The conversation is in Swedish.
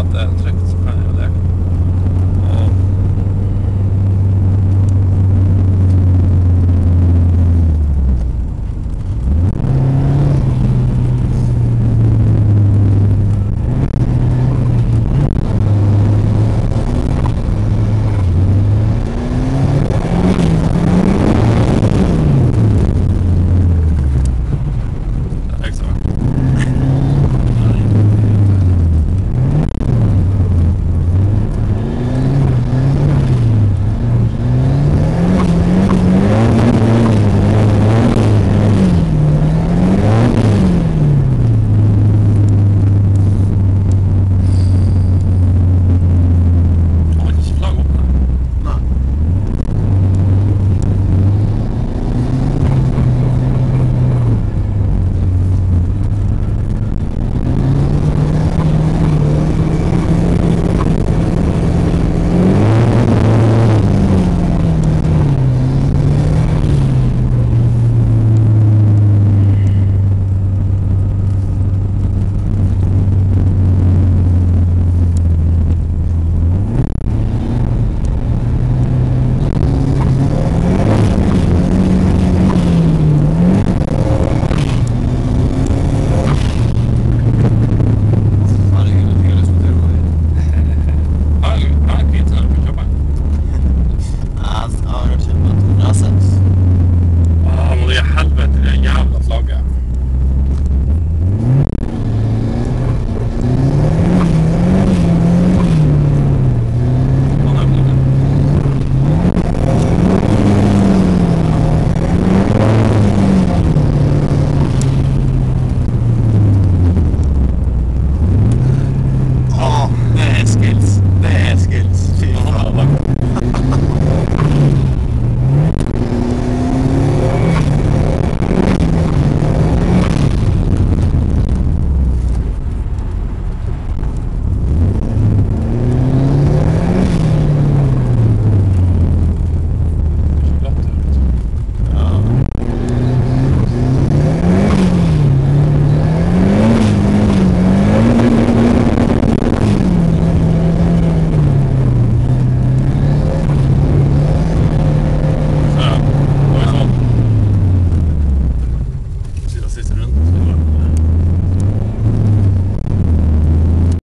att eh, det är tryggt.